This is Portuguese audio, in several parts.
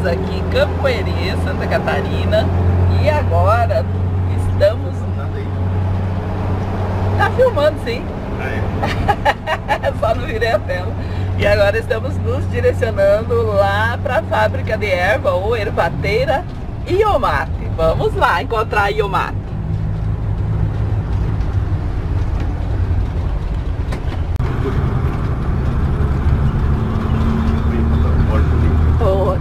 acordamos aqui em Campoerê, Santa Catarina e agora estamos... Tá filmando sim. Só não virei a tela. E agora estamos nos direcionando lá para a fábrica de erva ou ervateira Iomate. Vamos lá encontrar a Iomate. Ora.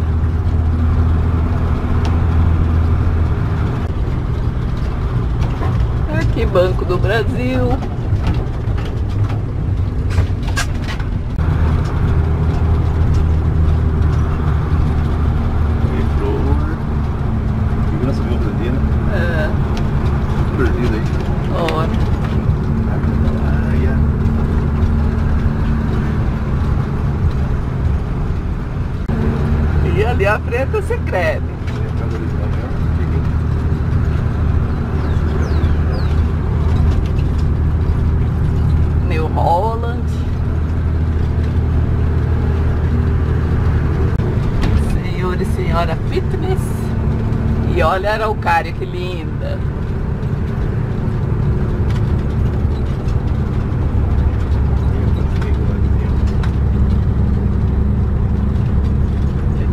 Aqui, Banco do Brasil. Segurança viu perdido. É, Perdido aí. ora. Praia. E ali à frente o secreto. New Holland. Senhor e senhora fitness. E olha a araucária que linda.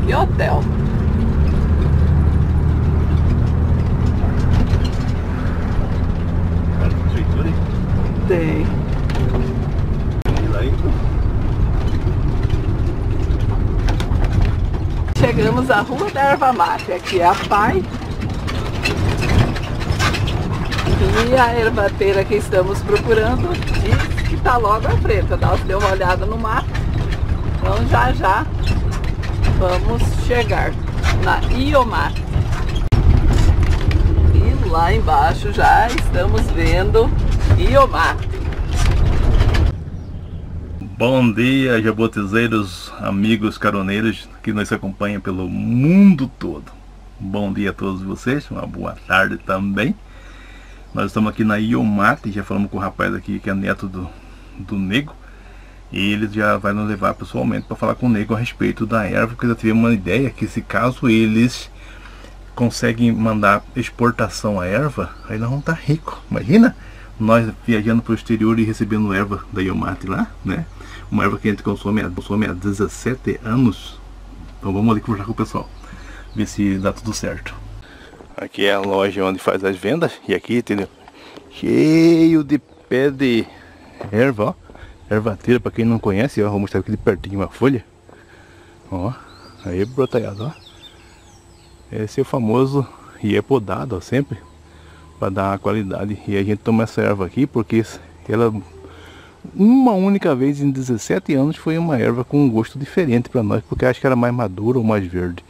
Que hotel. Tem. E lá, hein? Chegamos à Rua da Erva Mate. Aqui é a PAI. E a ervateira que estamos procurando diz que está logo à frente. Nós deu uma olhada no mapa. Então já já vamos chegar na Iomate. E lá embaixo já estamos vendo Iomate. Bom dia, jabotezeiros, amigos caroneiros que nos acompanham pelo mundo todo. Bom dia a todos vocês, uma boa tarde também. Nós estamos aqui na Iomate, já falamos com o rapaz aqui que é neto do, do Nego. E ele já vai nos levar pessoalmente para falar com o Nego a respeito da erva, porque já tivemos uma ideia que se caso eles conseguem mandar exportação a erva, aí nós vamos estar ricos. Imagina nós viajando para o exterior e recebendo erva da Iomate lá, né? Uma erva que a gente consome, há- consome há 17 anos. Então vamos ali conversar com o pessoal, ver se dá tudo certo. Aqui é a loja onde faz as vendas e aqui, entendeu? Cheio de pé de erva, ó. Ervateira, para quem não conhece, ó, vou mostrar aqui de pertinho uma folha. Ó, aí brotaiado, ó. Esse é o famoso e é podado, ó, sempre para dar qualidade. E a gente toma essa erva aqui porque ela uma única vez em 17 anos foi uma erva com um gosto diferente para nós, porque acho que era mais madura ou mais verde.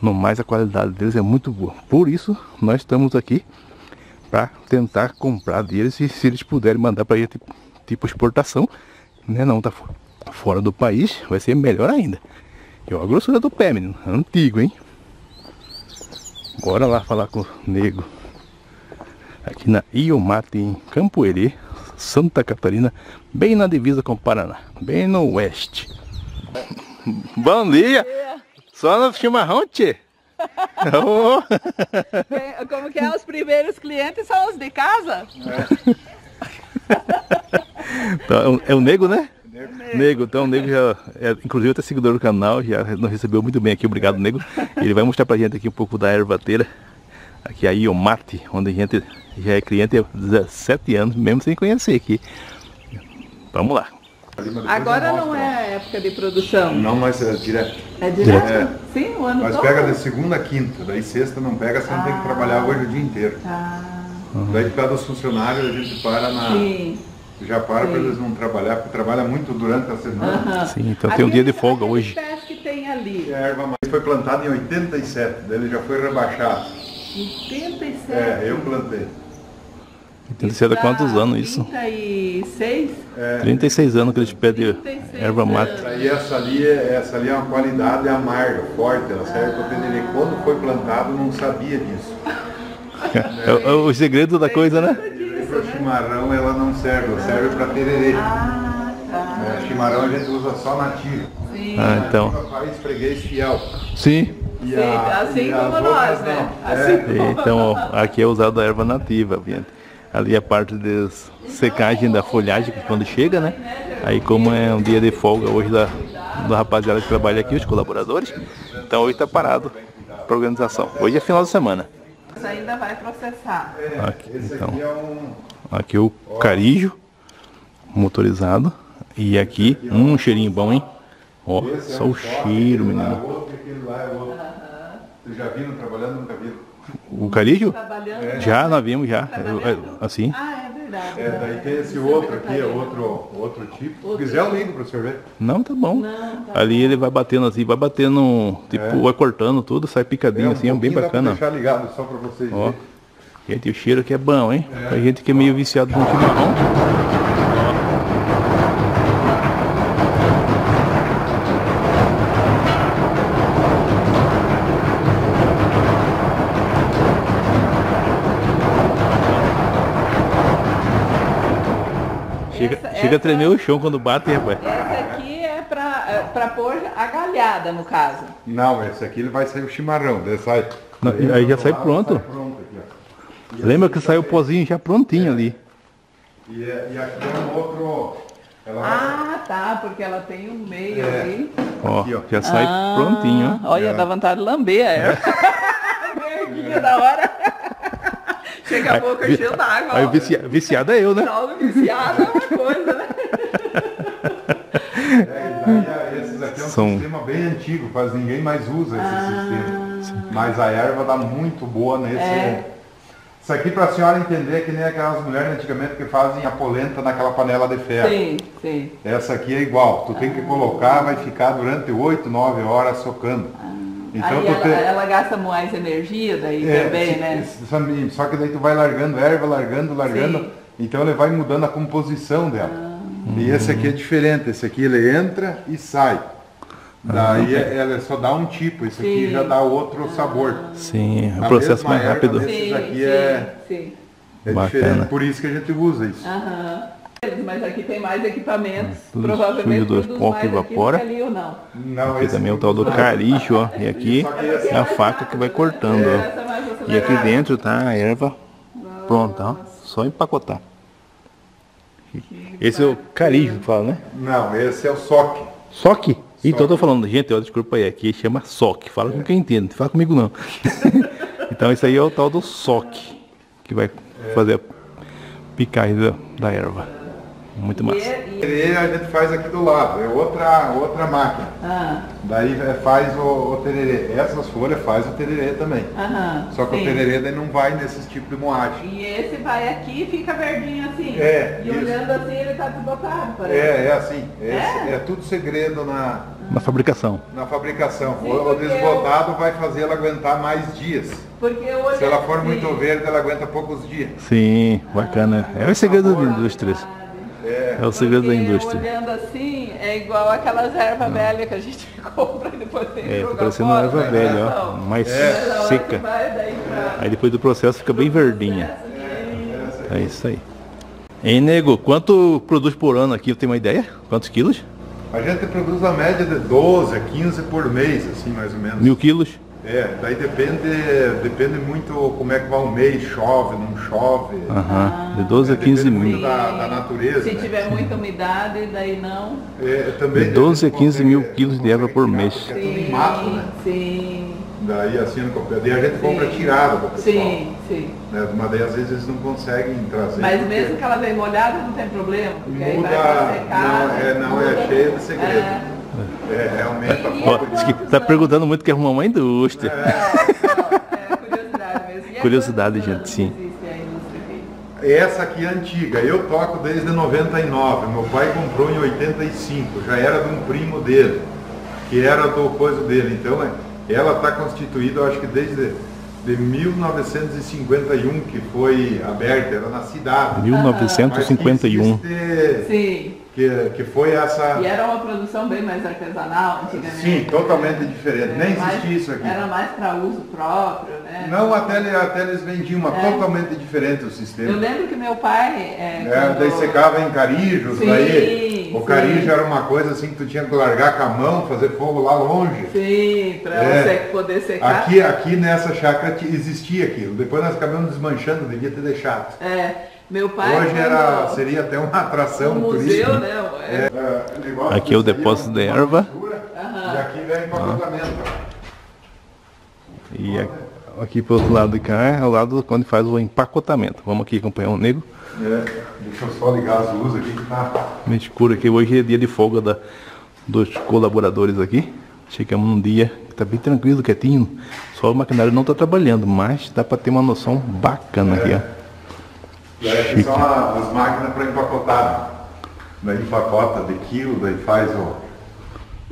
No mais a qualidade deles é muito boa. Por isso nós estamos aqui para tentar comprar deles e se eles puderem mandar para gente tipo exportação, né, não tá fo- fora do país, vai ser melhor ainda. E ó, a grossura do pé, menino, antigo, hein? Bora lá falar com o nego aqui na Iomate, em Campoerê, Santa Catarina, bem na divisa com o Paraná, bem no oeste. Bom dia! Só no chimarrão, tchê? Como que é? Os primeiros clientes são os de casa? é o- é o Nego, né? Nego, então o Nego já, é, inclusive até seguidor do canal, já nos recebeu muito bem aqui, obrigado Nego. Ele vai mostrar pra gente aqui um pouco da ervateira, aqui a Iomate, onde a gente já é cliente há 17 anos, mesmo sem conhecer aqui. Vamos lá. Agora não é a época de produção. Não, mas é direto. É direto? É. Sim, o ano Mas todo? pega de segunda a quinta, daí sexta não pega, você não tem que trabalhar hoje o dia inteiro. Ah, Daí por causa dos funcionários a gente para na. sim. Já para para eles não trabalhar, porque trabalha muito durante a semana. Sim, então tem um dia de folga hoje. que tem ali. E a erva mais foi plantada em 87, daí ele já foi rebaixado. 87. É, eu plantei. Tem sido há quantos anos isso? 36? É, 36 anos que eles pedem 36 erva mate. Aí essa ali, é- essa ali é uma qualidade amarga, forte, ela serve para tererê. Quando foi plantado não sabia disso. É, o- é o segredo da coisa, né? Para o chimarrão ela não serve, ela serve para tererê. Ah, chimarrão a gente usa só nativo. Sim. Ah, então. Nativa faz freguês fiel. Sim. E Sim, assim e como nós, né? não. Assim É, como Então, aqui é usado a erva nativa, gente. Ali é a parte de secagem da folhagem, que quando chega, né? Aí como é um dia de folga hoje da, da rapaziada que trabalha aqui, os colaboradores, então hoje tá parado pra organização. Hoje é final de semana. Isso ainda vai processar. Aqui, Esse então, aqui é um. aqui o carijo motorizado. E aqui, um cheirinho bom, hein? Ó, esse é só um o cheiro, aquele lá é menino. outro, aquele lá é outro. Vocês já viram trabalhando? Nunca viram. O carijo? Trabalhando. Já, nós vimos já. É, é, Assim. Ah, é verdade. É, daí tem esse outro aqui, é outro, outro tipo. Se quiser eu ligo para o senhor ver. Não, tá bom. Não, tá Ali ele vai batendo assim, vai batendo, tipo, vai cortando tudo, sai picadinho assim, é bem pouquinho dá pra bacana. deixar ligado só para vocês Ó, verem. gente, o cheiro aqui é bom, hein? Pra gente que é meio viciado no chimarrão. Chega, a tremer o chão quando bate, rapaz. Essa aqui é pra, é pra pôr a galhada, no caso. Não, esse aqui ele vai sair o chimarrão. Daí sai. Não, daí aí já sai lado, pronto. sai pronto aqui. Lembra que saiu o pozinho já prontinho ali. E, é- e aqui é um outro. Ela vai- Ah, tá, porque ela tem um meio É. ali. Ó, Aqui, ó. já sai Ah, prontinho, ó. Olha, É. dá vontade de lamber a erva. Verdinha da hora. Chega a boca cheia d'água. Aí viciado é eu, né? Viciado é uma coisa, né? É, daí, esses aqui é um São- sistema bem antigo, quase ninguém mais usa esse sistema. Mas a erva dá muito boa nesse. É. Isso aqui para a senhora entender é que nem aquelas mulheres antigamente que fazem a polenta naquela panela de ferro. Sim, sim. Essa aqui é igual. Tu tem que colocar, vai ficar durante 8, 9 horas socando. Então Aí ela, ela gasta mais energia daí É, também, se- né? Só que daí tu vai largando erva, largando, largando. Sim. Então ele vai mudando a composição dela. Ah. E esse aqui é diferente. Esse aqui ele entra e sai. Daí ela só dá um tipo, esse aqui Sim. já dá outro sabor. Sim, o A processo mais erva rápido. Sim, aqui sim, é- sim. É Bacana. diferente, por isso que a gente usa isso. Aham. Mas aqui tem mais equipamentos. Tudo Provavelmente sujo dos produz pó mais que aqui do evapora. ali ou não. Não, Aqui também é o tal do caricho, ó. E aqui é a faca que vai cortando, ó. É mais E aqui dentro tá a erva pronta, ó. Só empacotar. Esse é o carijo que fala, né? Não, esse é o soque. Soque? Então eu tô falando, gente, ó, desculpa aí, aqui chama soque. Fala com quem entende, não fala comigo não. então isso aí é o tal do soque, que vai fazer a picagem da, da erva. Muito E, massa. é- e, Tererê a gente faz aqui do lado, é outra, outra máquina. ah, Daí é, faz o, o tererê. Essas folhas faz o tererê também. aham, Só que sim. o tererê daí não vai nesses tipos de moagem. E esse vai aqui e fica verdinho assim. É, E isso. olhando assim ele tá desbotado, parece. É, é assim. Esse- É? é tudo segredo na, Na fabricação. na fabricação. Sim, o, desbotado vai fazer ela aguentar mais dias. Porque eu olhei Se ela for assim, muito verde, ela aguenta poucos dias. Sim, bacana. É o segredo da indústria. É, É o segredo da indústria. olhando assim, é igual aquelas ervas velhas que a gente compra e depois tem que É, tá parecendo uma erva né? velha, ó. Não. Mais É. Seca. vai daí pra- Aí depois do processo fica bem verdinha. Essa É isso aí. Hein, nego, quanto produz por ano aqui? Tem uma ideia? Quantos quilos? a gente produz a média de 12 a 15 por mês, assim, mais ou menos. Mil quilos? É, daí depende, depende muito como é que vai o mês, chove, não chove. Aham. De 12 a 15 Depende muito mil. da, da natureza. Se né? tiver muita umidade, daí não. É, também De 12 a gente 15 mil quilos de erva por consegue mês. porque É tudo em mato, né? sim, Daí assim, daí a gente compra Sim. tirada do pessoal. sim, sim. Né? Mas daí às vezes eles não conseguem trazer. Mas porque mesmo que ela venha molhada, não tem problema. Muda, vai pra secar. não, é, não, é cheio de segredo. É. É, realmente diz que tá perguntando muito que arrumar uma indústria. É curiosidade mesmo. E Curiosidade, gente, sim. Essa aqui é antiga, eu toco desde 99. Meu pai comprou em 85, já era de um primo dele, que era do coisa dele. Então é, ela está constituída, eu acho que desde de 1951 que foi aberta, era na cidade. 1951. Mas Sim. Que que, foi essa... E era uma produção bem mais artesanal antigamente. Sim, totalmente diferente. Nem mais- existia isso aqui. Era mais para uso próprio, né? Não, até, até eles vendiam uma É. totalmente diferente o Eu sistema. lembro que meu pai. É, É, quando- daí secava em carijos, Sim, daí o sim. carijo era uma coisa assim que tu tinha que largar com a mão, fazer fogo lá longe. Sim, para É. você poder secar. Aqui, aqui nessa chácara ti- existia aquilo. Depois nós acabamos desmanchando, devia ter deixado. É, meu pai. Hoje era, seria até uma atração um turística. museu, né? é, É, Aqui é o depósito de erva. E aqui vem empacotamento. E a- aqui pro outro lado de cá é o lado onde faz o empacotamento. Vamos aqui acompanhar o nego. É, deixa eu só ligar as luzes aqui que tá. Meio escuro aqui. Hoje é dia de folga da, dos colaboradores aqui. Chegamos num dia que tá bem tranquilo, quietinho. Só o maquinário não tá trabalhando, mas dá para ter uma noção bacana aqui, ó. E aí aqui são as máquinas para empacotar. Daí empacota de quilo, daí faz o.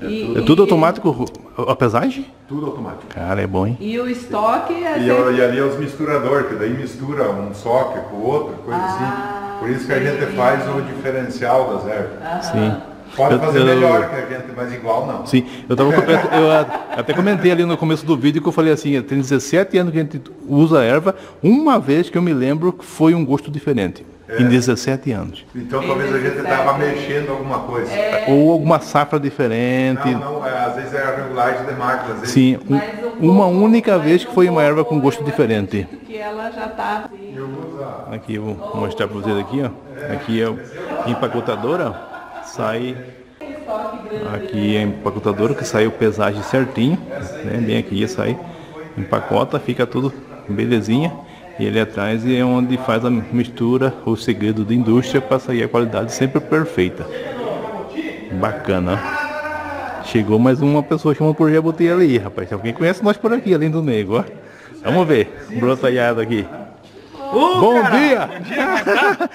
e, É tudo automático a pesagem? Tudo automático. Cara, é bom, hein? E o estoque é. E, sempre- e ali é os misturadores, que daí mistura um soque com o outro, coisa Ah, assim. Por isso que a gente faz o diferencial das ervas. Sim. Pode Eu- fazer eu- melhor que a gente, mas igual não. Sim, eu, tava, eu, até comentei ali no começo do vídeo que eu falei assim, tem 17 anos que a gente usa erva, uma vez que eu me lembro que foi um gosto diferente. Em 17 anos. Então talvez a gente 17. estava mexendo alguma coisa. Ou alguma safra diferente. Não, não, é, às vezes é a regulagem de máquina. Às vezes Sim, um- um uma única vez que foi uma erva com gosto diferente. Que ela já tá assim. a- Aqui eu vou mostrar para vocês aqui, ó. Aqui é o empacotadora, sai aqui a empacotadora que sai o pesagem certinho, né? Bem aqui sai, empacota, fica tudo belezinha. E ali atrás é onde faz a mistura, o segredo da indústria para sair a qualidade sempre perfeita. Bacana. Chegou mais uma pessoa chamando por Jabuti ali, rapaz. Alguém conhece nós por aqui, além do nego, ó. Vamos ver. Brotalhado aqui. Bom dia!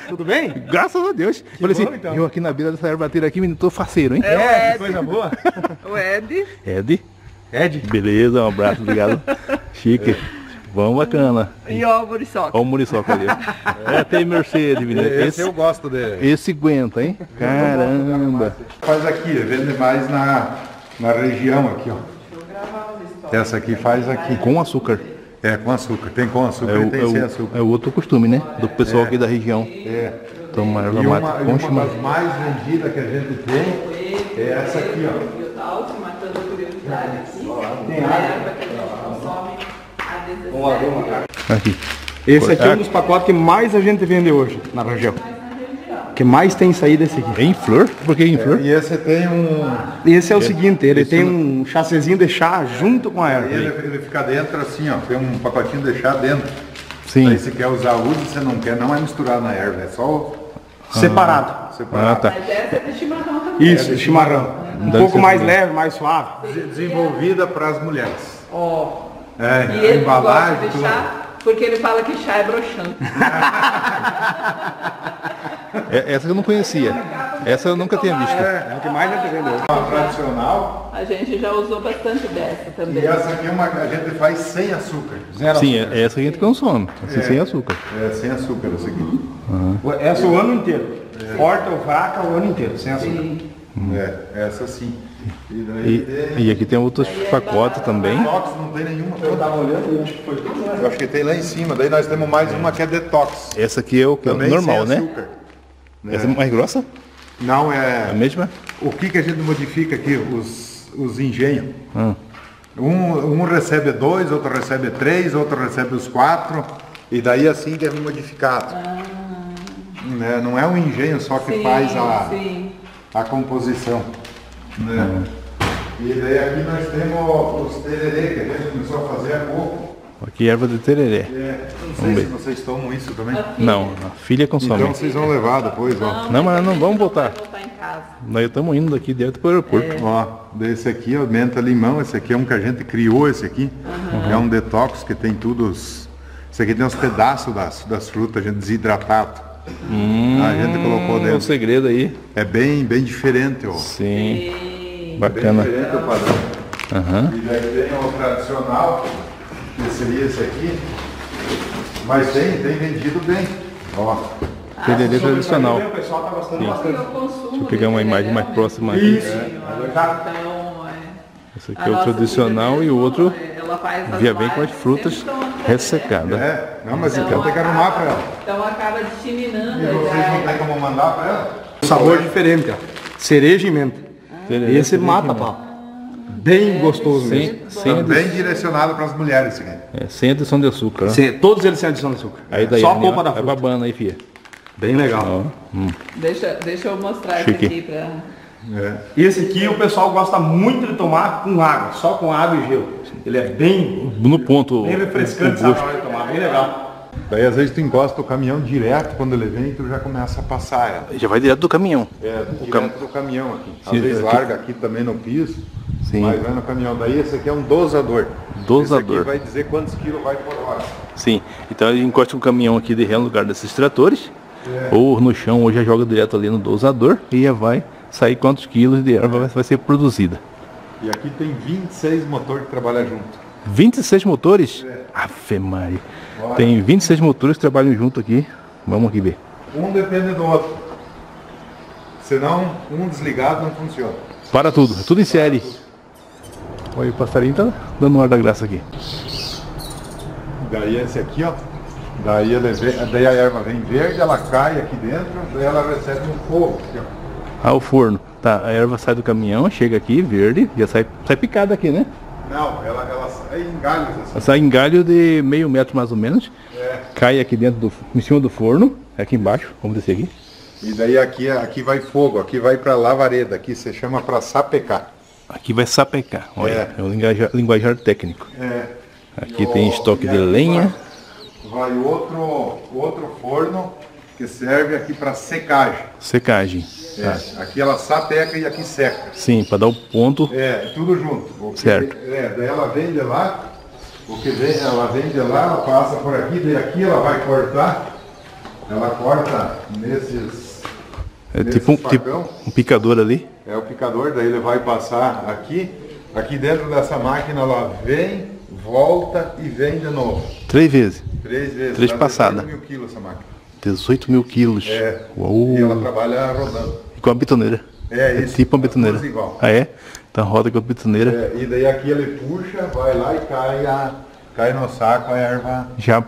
Tudo bem? Graças a Deus. Falei assim, bom, então. eu aqui na beira dessa ervateira aqui, menino, tô faceiro, hein? É, que coisa boa. O Ed. Ed, Ed, beleza, um abraço, obrigado. Chique. Vamos bacana. E o Muriçoca. Olha o Muriçoca ali. ó. É, tem Mercedes, menino. esse Esse, eu gosto dele. esse aguenta, hein? Caramba. Faz aqui, vende mais na, na região aqui, ó. Essa aqui faz aqui. Com açúcar. É, com açúcar. Tem com açúcar É e o, tem é, sem o, açúcar. é o outro costume, né? Do pessoal aqui da região. É. Toma erva E uma, mate e uma das mais vendidas que a gente tem é essa aqui, ó. E o tal, se matando a curiosidade aqui. Tem erva que a gente consome há 17 Aqui. Esse aqui é um dos pacotes que mais a gente vende hoje na região. Que mais tem saído esse aqui. Em flor? Por que em flor? E esse tem um. Esse é o seguinte, ele tem um chassezinho de chá junto com a erva. Ele, ele fica dentro assim, ó. Tem um pacotinho de chá dentro. Sim. Aí se quer usar uso, você não quer, não é misturar na erva, é só Separado. Ah, separar. tá. Mas essa é de chimarrão também. Isso, chimarrão. Um Deve pouco mais leve, mais suave. Desenvolvida para as mulheres. Ó. É, E ele embalagem, gosta de chá porque ele fala que chá é broxante. É- Essa eu não conhecia. Essa eu nunca tinha visto. É o que mais a gente vende hoje. Uma tradicional. A gente já usou bastante dessa também. E essa aqui é uma que a gente faz sem açúcar. Zero Sim, é essa que a gente consome. Assim, sem açúcar. É, sem açúcar essa aqui. açúcar. Essa o ano inteiro. Forte ou fraca o ano inteiro, sem açúcar. É, essa sim. E daí E, e aqui tem outros pacotes também. Detox não tem nenhuma. Eu acho que tem lá em cima. Daí nós temos mais uma que é detox. Essa aqui é o que é Também normal, sem né? açúcar. Essa é mais grossa? Não A é. mesma? O que, que a gente modifica aqui? Os, os engenhos. Ah, Um, um recebe dois, outro recebe três, outro recebe os quatro. E daí assim que é modificado. Né? Não é um engenho só que Sim, faz a, sim. a composição. Né? E daí aqui nós temos os tererê que a gente começou a fazer há pouco. Aqui é erva de tererê. É, não sei ver. se vocês tomam isso também. Não, a filha consome. Então vocês vão levar depois, ó. Não, mas não vamos voltar. Vai voltar em casa. Nós estamos indo daqui direto para o aeroporto. Ó, desse aqui, ó, menta limão, esse aqui é um que a gente criou, esse aqui. É um detox que tem tudo os... Esse aqui tem uns pedaços das, das frutas, a gente desidratado. a gente colocou Hum, o dentro. segredo aí. É bem, bem diferente, ó. Sim, Bem bacana. diferente o padrão. Aham. E daí tem o tradicional, que seria esse aqui. Mas tem, tem vendido bem. Ó, PDD tradicional. O pessoal tá gostando Sim. bastante. Deixa eu pegar uma imagem mais próxima aqui. Isso. Então, é, Esse a aqui é o tradicional e o outro é, ela faz as via bem com as frutas ressecadas. É, não, mas Então, então tem que arrumar para ela. Então acaba disseminando E vocês não ideia. tem como mandar para ela? Sabor diferente, ó. Cereja e menta. Cereja, Esse cereja mata, pau. Bem gostoso mesmo. Sem, sem, adi- Bem direcionado para as mulheres, aqui. é, sem adição de açúcar. ó. Sem- todos eles sem adição de açúcar. Aí daí Só a polpa da é fruta. babana aí, filha. Bem legal. Ó, hum. Deixa, deixa eu mostrar Chique. isso aqui pra. É. Esse aqui o pessoal gosta muito de tomar com água, só com água e gelo. Ele é bem, No ponto. bem refrescante, sabe, de tomar, bem legal. Daí às vezes tu encosta o caminhão direto quando ele vem, tu já começa a passar ela. Já vai direto do caminhão. É, O direto cam- do caminhão aqui. Às Sim, vezes aqui. larga aqui também no piso, Sim. mas vai no caminhão. Daí esse aqui é um dosador. Dosador. Esse vai dizer quantos quilos vai por hora. Sim. Então ele encosta um caminhão aqui de ré no lugar desses tratores. Ou no chão, ou já joga direto ali no dosador. E já vai sair quantos quilos de erva vai- ser produzida. E aqui tem 26 motores que trabalham junto. 26 motores? Ave Maria. Tem 26 motores que trabalham junto aqui. Vamos aqui ver. Um depende do outro. Senão, um desligado não funciona. Para tudo, é tudo em série. Olha, o passarinho tá dando ar da graça aqui. Daí esse aqui, ó. Daí, vem, daí a erva vem verde, ela cai aqui dentro, daí ela recebe um fogo. Aqui, ó. Ah, o forno. Tá, a erva sai do caminhão, chega aqui, verde, já sai, sai picada aqui, né? Não, ela, ela sai em galhos assim. Ela sai em galho de meio metro mais ou menos. É. Cai aqui dentro do. em cima do forno. Aqui embaixo. Vamos descer aqui. E daí aqui, aqui vai fogo, aqui vai para lavareda, aqui você chama para sapecar. Aqui vai sapecar. Olha, É. é, o linguajar, linguajar técnico. É. Aqui E tem o- estoque de lenha. Vai, vai outro, outro forno que serve aqui para secagem. Secagem. É, Aqui ela sapeca e aqui seca. Sim, para dar o ponto. É, tudo junto. Certo. vem- é, daí ela vem de lá, o que vem, ela vem de lá, ela passa por aqui, daí aqui ela vai cortar. Ela corta nesses. É nesse tipo um, tipo um picador ali. É o picador, daí ele vai passar aqui. Aqui dentro dessa máquina ela vem, volta e vem de novo. Três vezes. Três vezes. Três passadas. 18 mil quilos essa máquina. 18 mil quilos. É. Uau. E ela trabalha rodando. Com a bitoneira. É isso. tipo uma é bitoneira. igual. Ah é? Então roda com a bitoneira. É, e daí aqui ele puxa, vai lá e cai, a, cai no saco a erva. Já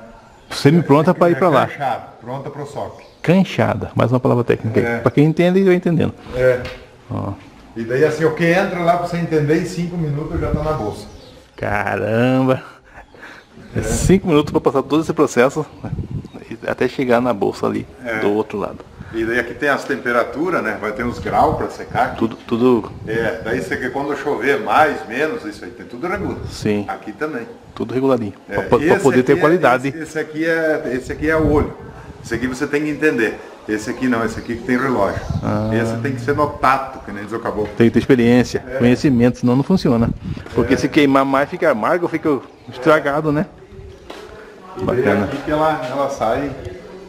semi-pronta para ir para lá. Canchada, pronta para o soque. Canchada. Mais uma palavra técnica. É. Para quem entende, vai entendendo. É. Ó. E daí assim, o que entra lá para você entender, em cinco minutos já tá na bolsa. Caramba! É cinco minutos para passar todo esse processo até chegar na bolsa ali É. do outro lado. E daí aqui tem as temperaturas, né? Vai ter uns graus para secar. aqui. Tudo, tudo, É, daí você que quando chover mais, menos, isso aí tem tudo regulado. Sim. Aqui também. tudo reguladinho. É, para poder ter é- qualidade. esse, esse aqui é, esse aqui é o olho. Esse aqui você tem que entender. Esse aqui não, esse aqui que tem relógio. Ah. Esse tem que ser no tato, que nem diz o caboclo. Tem que ter experiência, É. conhecimento, senão não funciona. Porque se queimar mais fica amargo, fica estragado, né? E Bacana. aqui que ela, ela sai,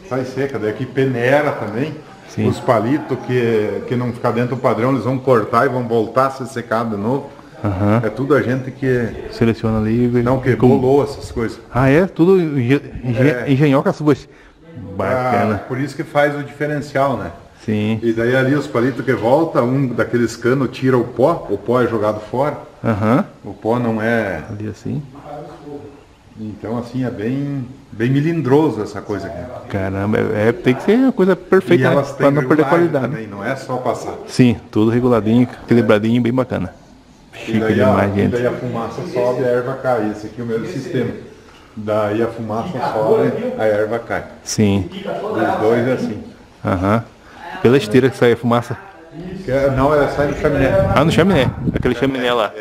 sai seca. Daí aqui peneira também. Sim. Os palitos que, que não ficar dentro do padrão, eles vão cortar e vão voltar a ser secado de novo. Aham. É tudo a gente que Seleciona ali não que bolou essas coisas. Ah, é? Tudo É. engenhoca suas. Bacana. Ah, por isso que faz o diferencial, né? Sim. E daí ali os palitos que volta, um daqueles canos tira o pó, o pó é jogado fora. Aham. O pó não é. Ali assim. Então assim é bem, bem melindroso essa coisa aqui. Caramba, é, é- tem que ser uma coisa E perfeita né? para não perder qualidade. também, não é só passar. Sim, tudo reguladinho, equilibradinho, bem bacana. E Chique daí, a, demais, e gente. daí a fumaça sobe, a erva cai. Esse aqui é o mesmo sistema. Daí a fumaça sobe, a erva cai. Sim. Os dois é assim. Aham. Pela esteira que sai a fumaça. É- não, ela sai do chaminé. Ah, no chaminé. Aquele chaminé lá.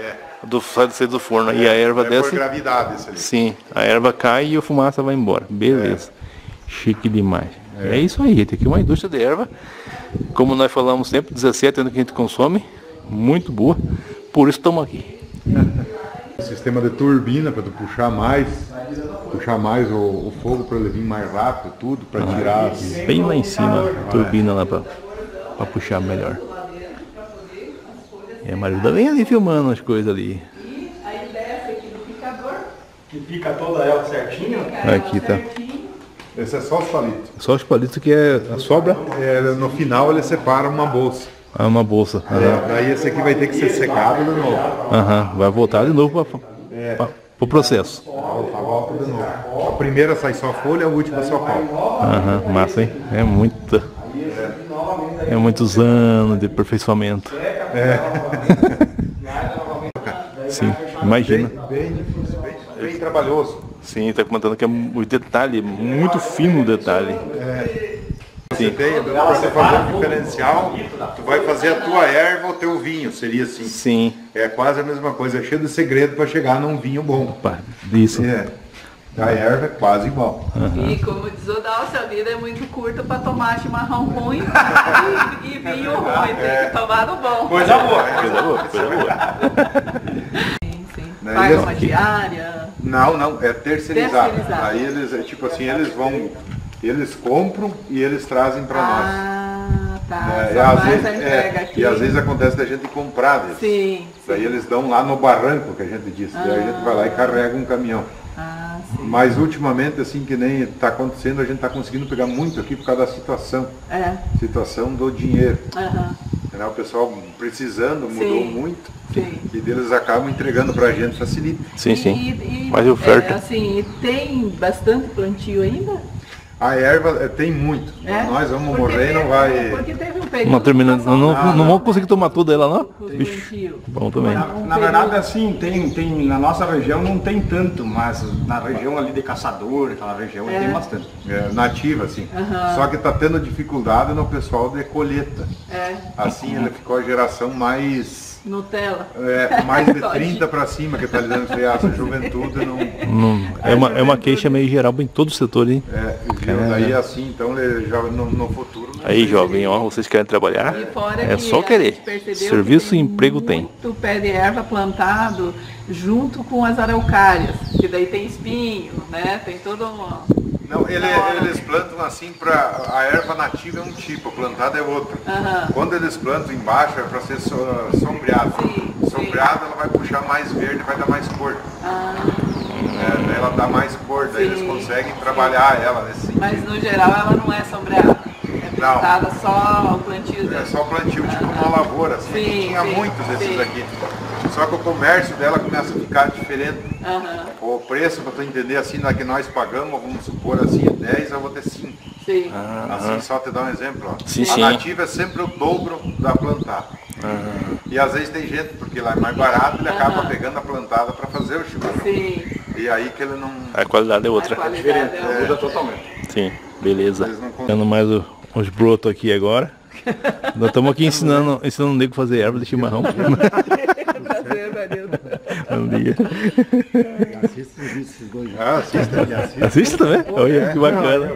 Do, sai do- do forno. E a erva É por desce. gravidade esse ali. Sim, a erva cai e a fumaça vai embora. Beleza. Chique demais. É. isso aí, gente. Aqui é uma indústria de erva. Como nós falamos sempre, 17 anos que a gente consome. Muito boa. Por isso estamos aqui. Sistema de turbina para tu puxar mais, puxar mais o, o fogo para ele vir mais rápido, tudo, para tirar as, Bem lá em cima, a turbina lá pra, pra puxar melhor. E a Marilda vem ali filmando as coisas ali. Aí desce aqui do picador, Que fica toda ela certinho. Aqui tá. certinho, Esse é só os palitos. Só os palitos que é a sobra, É, no final ele separa uma bolsa. É uma bolsa. Aham. É, daí esse aqui vai ter que ser secado de novo. Aham. Vai voltar de novo para o processo. Volta, volta de novo. A primeira sai só folha, a última só pau. Aham, massa, hein? É muita. É muitos anos de aperfeiçoamento. Sim, imagina. Bem bem, bem trabalhoso. Sim, tá comentando que é o detalhe, muito fino o detalhe. Você tem, pra você fazer um diferencial, tu vai fazer a tua erva ou teu vinho, seria assim. Sim. É quase a mesma coisa, é cheio de segredo para chegar num vinho bom. Opa, isso. É. A erva é quase igual. E como diz o Dalcio, a vida é muito curta para tomar chimarrão ruim e, e vinho ruim. Tem que tomar no bom. Coisa boa. Coisa boa, coisa boa. Sim, sim. Paga uma diária. Não, não, é terceirizado. Terceirizado. Aí eles, é tipo assim, eles vão, eles compram e eles trazem para nós. Ah, tá. É, e, às vezes, é, aqui. e às vezes acontece da gente comprar deles. Sim. Daí eles dão lá no barranco que a gente disse. Daí a gente vai lá e carrega um caminhão. Ah, sim. Mas ultimamente, assim que nem está acontecendo, a gente está conseguindo pegar muito aqui por causa da situação. É. Situação do dinheiro. Né? O pessoal precisando, mudou Sim. muito. Sim. E deles acabam entregando para a gente, facilita. Sim, sim. E, e, Mais oferta. É, assim, e tem bastante plantio ainda? A erva eh, tem muito. É? Nós vamos Porque morrer e não vai. Porque teve um período. Não terminando, não, não, Não, não vamos conseguir tomar tudo ela não? Bom também. Na, na verdade, assim, tem, tem, na nossa região não tem tanto, mas na região ali de Caçador, aquela região, É. tem bastante. É, nativa, assim. Aham. Só que está tendo dificuldade no pessoal de colheita. É, Assim ele ficou a geração mais. Nutella. É, mais de Todinho. 30 para cima que está dizendo que essa juventude não. Não- é, uma, é uma queixa meio geral em todo o setor, hein? É, viu? Daí assim, então já no, no futuro. não Aí, jovem, ó, vocês querem trabalhar? Fora É que só querer. Serviço e emprego tem. Muito pé de erva plantado junto com as araucárias, que daí tem espinho, né? Tem todo uma... Não, ele- eles plantam assim para a erva nativa é um tipo, a plantada é outra. Aham. Quando eles plantam embaixo é para ser so- sombreado. Sim, sombreado ela vai puxar mais verde, vai dar mais cor. Ah, É, ela dá mais cor, daí Sim, eles conseguem sim. trabalhar ela nesse sentido. mas no geral ela não é sombreada. É Não. plantada só o plantio É dela. só plantio, tipo uma lavoura, assim. Sim, Tinha sim, muitos desses sim. aqui. Só que o comércio dela começa a ficar diferente. Aham, O preço, para tu entender, assim, na que nós pagamos, vamos supor assim, é 10, eu vou ter 5. sim. Assim, só te dar um exemplo. Ó. Sim, a sim. nativa é sempre o dobro da plantada. E às vezes tem gente, porque lá é mais barato, ele acaba pegando a plantada para fazer o chimarrão. Sim. E aí que ele não. A qualidade é A outra. qualidade é outra. Muda totalmente. Sim, beleza. Não. Tendo mais o- uns brotos aqui agora. Nós estamos aqui ensinando, ensinando o nego a fazer erva de chimarrão. Vanildo. Um dia. Assista os vídeos esses dois. Ah, assista. Assiste também? Olha que bacana.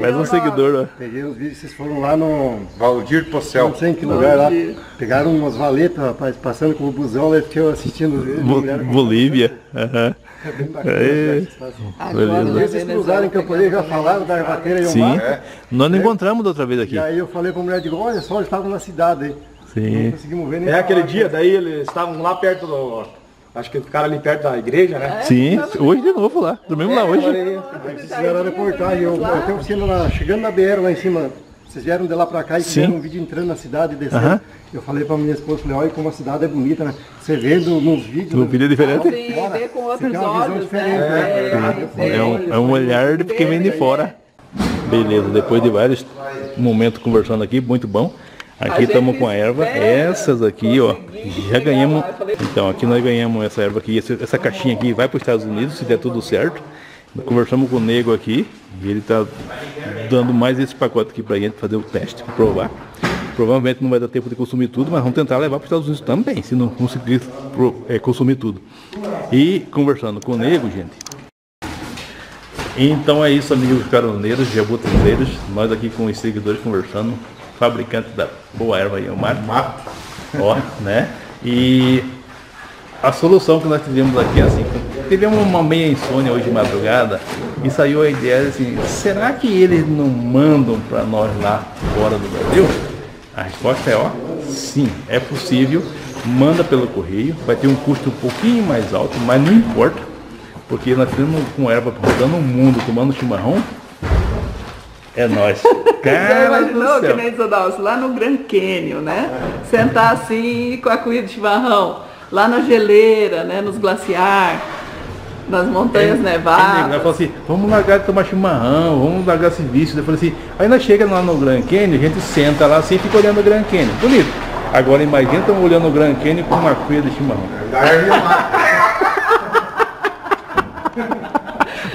Mais um seguidor, ó. Peguei os vídeos, vocês foram lá no. Valdir Pocel. Não sei em que lugar lá. Pegaram umas valetas, rapaz, passando com o busão, lá eu assistindo os vídeos. Bo- Bolívia. Aham. É bem bacana, É. né. Agora, Venezuela, cruzaram em Camporeira, já falaram da bateria e o Sim. mar. Nós não encontramos da outra vez aqui. E aí eu falei pra mulher, digo, olha só, eles estavam na cidade aí. Não Sim. conseguimos ver nem É aquele falar. dia, daí eles estavam lá perto do. Acho que ficaram ali perto da igreja, né? Sim, hoje de novo lá. Dormimos lá hoje. Aí fizeram a reportagem, eu, eu tenho oficina lá, chegando na BR lá em cima. Vocês vieram de lá pra cá e fizeram Sim. um vídeo entrando na cidade e descendo. Eu falei pra minha esposa, falei, olha como a cidade é bonita, né? Você vendo nos vídeos. No né? vídeo é diferente. Sim, com outros tem uma visão olhos, diferente, né? né? É, É um, é um olhar de quem vem de fora. Beleza, depois de vários momentos conversando aqui, muito bom. Aqui estamos com a erva. Essas aqui, ó, já ganhamos. Então, aqui nós ganhamos essa erva aqui. Essa, essa caixinha aqui vai para os Estados Unidos, se der tudo certo. Conversamos com o Nego aqui e ele está dando mais esse pacote aqui para a gente fazer o teste, provar. Provavelmente não vai dar tempo de consumir tudo, mas vamos tentar levar para os Estados Unidos também, se não conseguir é, consumir tudo. E conversando com o Nego, gente, então é isso, amigos caroneiros, jabuticeiros. Nós aqui com os seguidores conversando, fabricante da boa erva aí, o. Mato. Ó, né? E a solução que nós tivemos aqui, assim, tivemos uma meia insônia hoje de madrugada e saiu a ideia assim, será que eles não mandam para nós lá fora do Brasil? A resposta é ó, sim, é possível, manda pelo correio, vai ter um custo um pouquinho mais alto, mas não importa, porque nós temos com erva rodando o mundo, tomando chimarrão, É nóis. Já Cara imaginou do que nem Zodalso, lá no Grand Canyon, né? Sentar assim com a cuia de chimarrão, lá na geleira, né? Nos glaciar, nas montanhas Aí nevadas. falou assim, vamos largar de tomar chimarrão, vamos largar esse vício. Eu falei assim, aí nós chega lá no Grand Canyon, a gente senta lá assim e fica olhando o Grand Canyon. Bonito. Agora imagina estamos olhando o Grand Canyon com uma cuia de chimarrão.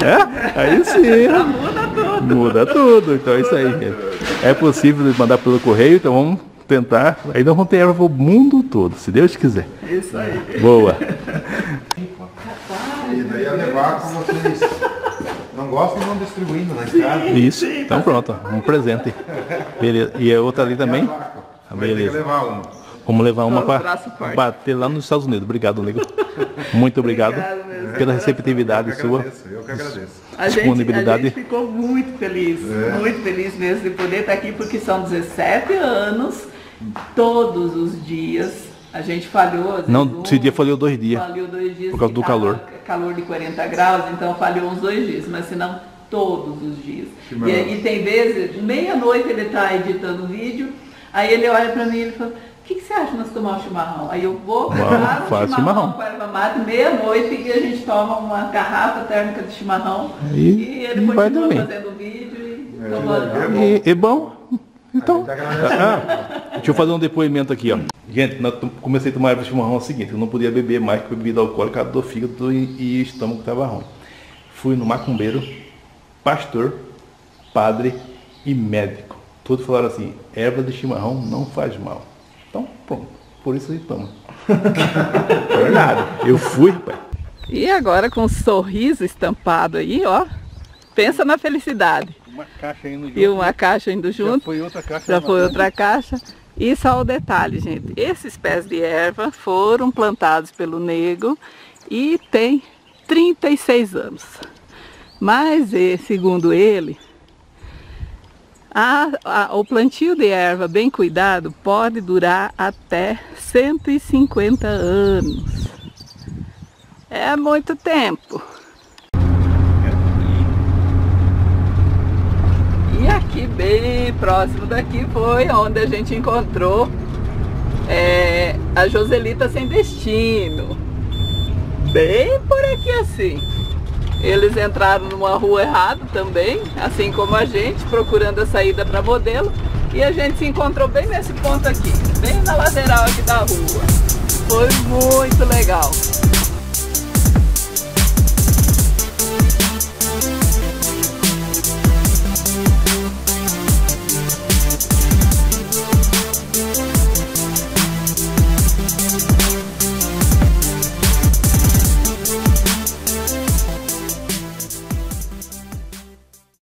É? Aí sim. muda tudo. Muda tudo. Então é isso aí, gente. É possível mandar pelo correio, então vamos tentar. Aí nós vamos ter erva pro mundo todo, se Deus quiser. Isso aí. Boa. Levar com vocês. Não gostam, vão distribuindo na estrada. Isso. Então pronto. Um presente. Beleza. E a outra ali também? Ah, Beleza. levar uma. Vamos levar uma para bater lá nos Estados Unidos. Obrigado, amigo. Muito obrigado Obrigado mesmo. pela receptividade Eu sua. agradeço, eu que agradeço. A gente, a gente ficou muito feliz, muito feliz mesmo de poder estar aqui, porque são 17 anos, todos os dias. A gente falhou. vezes, Não, um, esse dia falhou dois dias. Falhou dois dias. Por causa do calor. Calor de 40 graus, então falhou uns dois dias, mas se não, todos os dias. E, e tem vezes, meia-noite ele está editando vídeo, aí ele olha para mim e ele fala. O que, que você acha de nós tomar um chimarrão? Aí eu vou, preparo um chimarrão. chimarrão com erva mate, meia-noite, e a gente toma uma garrafa térmica de chimarrão. E- E, ele vai continua fazendo o vídeo e tomando. E, e bom, então. Tá. Ah, deixa eu fazer um depoimento aqui, ó. Gente, comecei a tomar erva de chimarrão é o seguinte, eu não podia beber mais que bebida alcoólica do fígado e, e estômago estava ruim. Fui no macumbeiro, pastor, padre e médico. Todos falaram assim, erva de chimarrão não faz mal. Então, pronto, por isso aí toma. É verdade. Eu fui, rapaz. E agora com um sorriso estampado aí, ó. Pensa na felicidade. Uma caixa indo junto. E uma caixa indo Já junto. foi outra caixa. Já foi outra caixa. E só o detalhe, gente. Esses pés de erva foram plantados pelo nego e tem 36 anos. Mas, segundo ele, a- a- o plantio de erva bem cuidado pode durar até 150 anos. É muito tempo. E aqui, bem próximo daqui, foi onde a gente encontrou é, a Joselita Sem Destino. Bem por aqui assim. Eles entraram numa rua errada também, assim como a gente, procurando a saída para modelo. E a gente se encontrou bem nesse ponto aqui, bem na lateral aqui da rua. Foi muito legal.